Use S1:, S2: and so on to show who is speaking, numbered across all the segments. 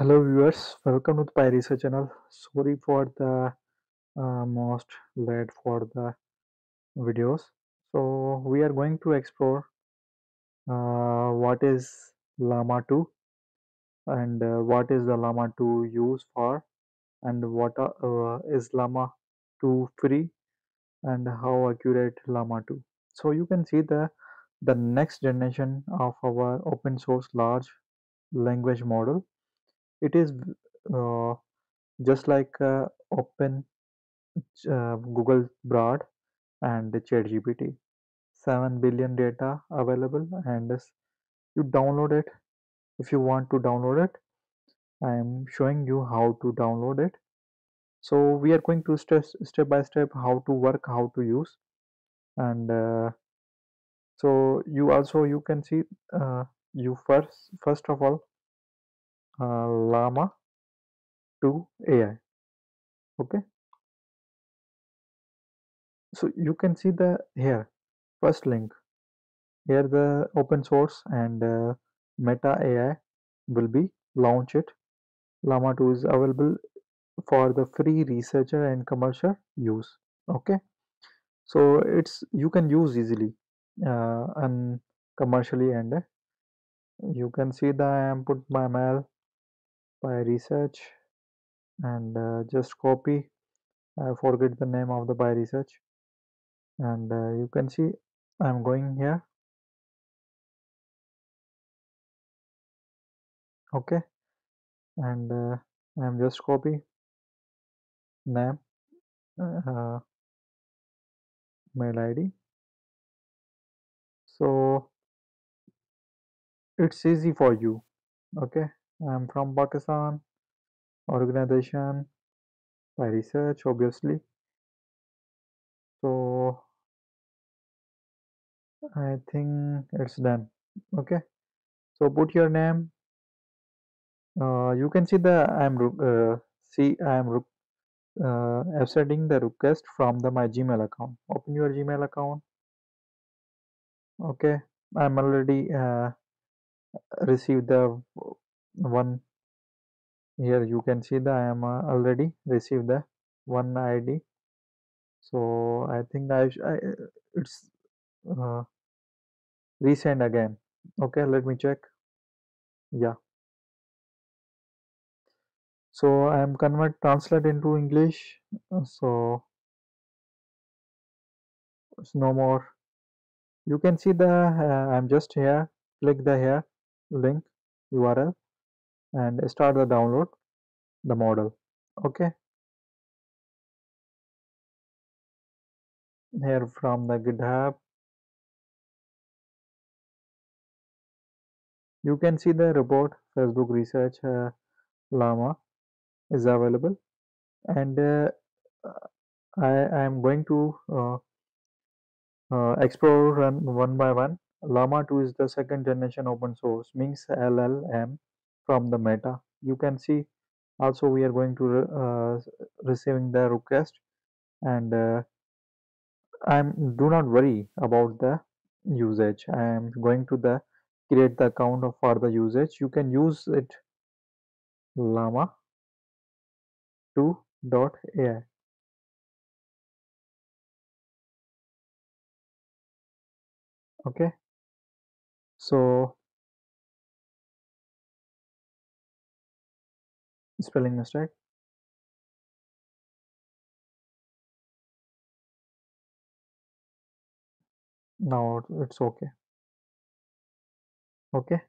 S1: Hello viewers, welcome to the Pi channel. Sorry for the uh, most late for the videos. So we are going to explore uh, what is Llama 2 and uh, what is the Llama 2 used for and what uh, is Llama 2 free and how accurate Llama 2. So you can see the the next generation of our open source large language model. It is uh, just like uh, open uh, Google Bard and the ChatGPT. 7 billion data available and you download it if you want to download it. I am showing you how to download it. So we are going to step, step by step how to work, how to use and uh, so you also you can see uh, you first first of all uh, llama 2 AI okay so you can see the here first link. Here the open source and uh, meta AI will be launch it llama 2 is available for the free researcher and commercial use. Okay? So it's you can use easily uh, and commercially and uh, you can see the I am put my mail by research and uh, just copy. I forget the name of the Pyresearch. And uh, you can see I'm going here. Okay. And uh, I'm just copy name uh, mail ID so it's easy for you. Okay I'm from Pakistan organization Pyresearch obviously. So I think it's done. Okay. So put your name. Uh, you can see the I'm uh, see I'm uh, accepting the request from the my Gmail account. Open your Gmail account. Okay. I'm already uh, received the one here you can see that I am uh, already received the one ID so I think I, I it's uh, resend again. Okay let me check. Yeah. So I am convert translate into English. So it's no more. You can see the uh, I'm just here. Click the here link URL and start the download the model. Okay. Here from the github. You can see the report facebook research uh, llama is available. And uh, i am going to uh, uh, explore run one by one. Llama 2 is the second generation open source means llm from the meta. You can see also we are going to uh, receiving the request and uh, i'm do not worry about the usage. I am going to the create the account for the usage. You can use it llama 2.ai okay? So spelling mistake. Now it's okay. Okay.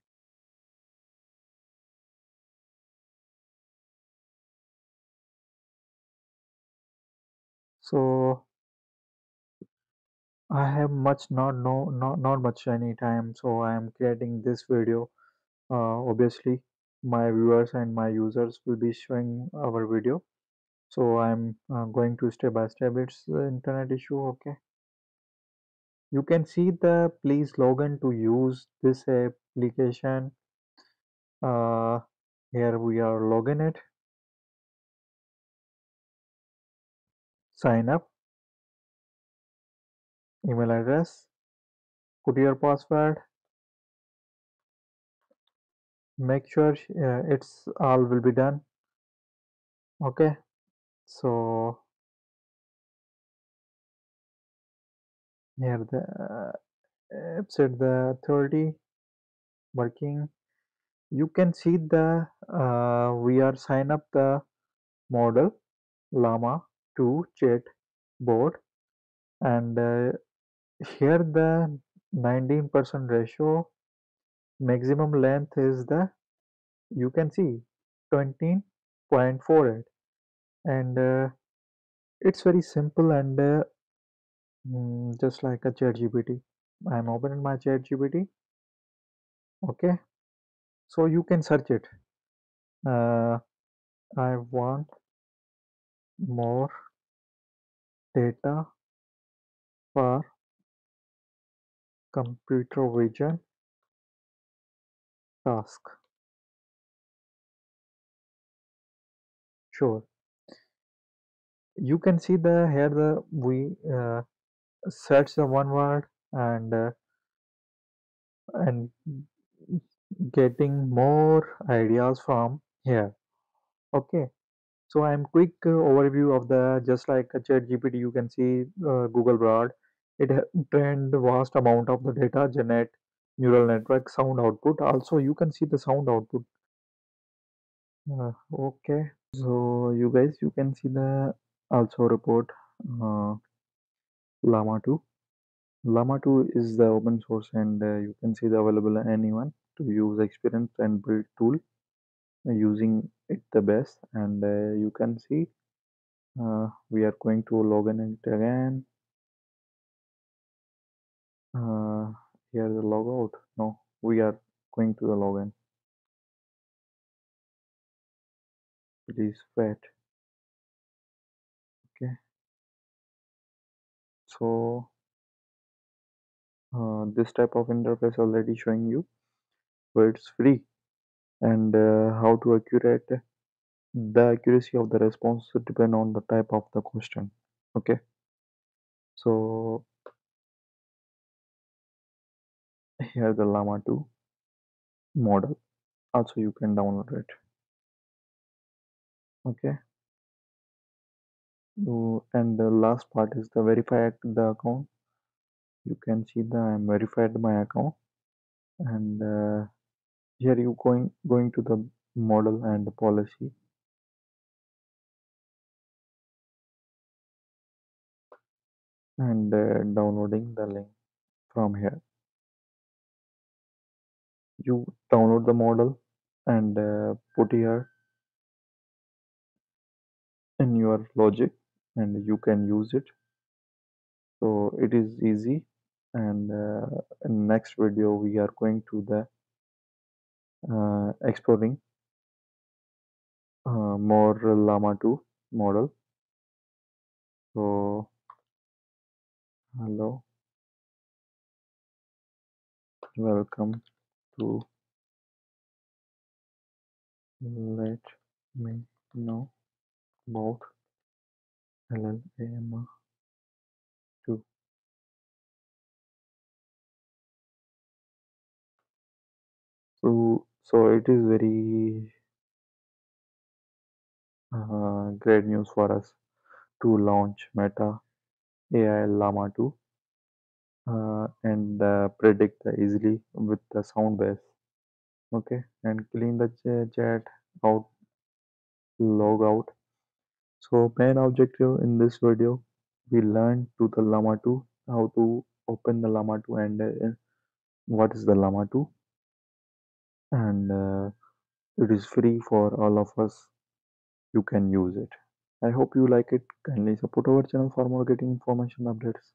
S1: So i have much not no not not much any time so i am creating this video uh, obviously my viewers and my users will be showing our video. So i'm uh, going to step by step. It's the internet issue okay? You can see the please login to use this application. Uh, here we are login it. Sign up. Email address. Put your password make sure uh, it's all will be done. Okay? So here the uh, episode the 30 working. You can see the uh, we are sign up the model llama 2 chat board and uh, here the 19% ratio maximum length is the you can see 20.48 and uh, it's very simple and uh, mm, just like a chat gpt i'm opening my chat gpt okay. So you can search it. Uh, i want more data for computer vision task. Sure. You can see the here the we uh, search the one word and uh, and getting more ideas from here. Okay. So i'm quick uh, overview of the just like a chat gpt you can see uh, google Bard. It trained vast amount of the data generate neural network sound output. Also you can see the sound output. Uh, okay. So you guys you can see the also report uh, llama 2 llama 2 is the open source and uh, you can see the available anyone to use experience and build tool uh, using it the best. And uh, you can see uh, we are going to log in it again here the logout no we are going to the login please wait okay. So uh, this type of interface already showing you so it's free. And uh, how to accurate the accuracy of the response depend on the type of the question. Okay. So here the llama 2 model. Also you can download it. Okay. And the last part is the verify the account. You can see the i'm verified my account. And uh, here you going going to the model and the policy. And uh, downloading the link from here you download the model and uh, put here in your logic and you can use it. So it is easy and uh, in next video we are going to the uh, exploring uh, more llama 2 model. So hello. Welcome to let me know about llama 2 so so it is very uh, great news for us to launch meta ai llama 2 uh, and uh, predict easily with the sound base okay? And clean the ch- chat out log out. So main objective in this video we learned to the llama 2 how to open the llama 2 and uh, what is the llama 2 and uh, it is free for all of us. You can use it. I hope you like it. Kindly support our channel for more getting information updates